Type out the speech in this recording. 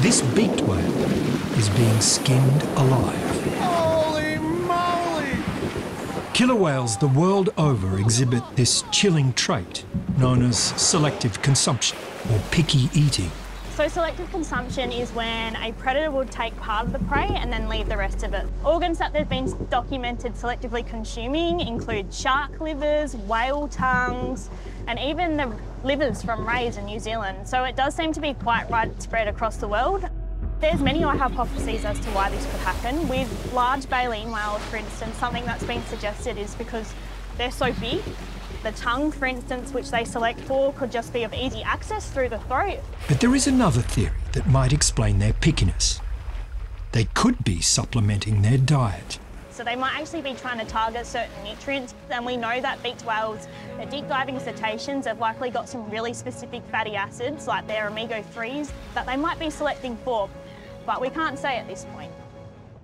This beaked whale is being skinned alive. Holy moly! Killer whales the world over exhibit this chilling trait known as selective consumption or picky eating. So selective consumption is when a predator will take part of the prey and then leave the rest of it. Organs that they've been documented selectively consuming include shark livers, whale tongues, and even the livers from rays in New Zealand. So it does seem to be quite widespread across the world. There's many hypotheses as to why this could happen. With large baleen whales, for instance, something that's been suggested is because they're so big the tongue, for instance, which they select for, could just be of easy access through the throat. But there is another theory that might explain their pickiness. They could be supplementing they're diet. So they might actually be trying to target certain nutrients. And we know that beaked whales, their deep diving cetaceans, have likely got some really specific fatty acids, like their omega-3s, that they might be selecting for. But we can't say at this point.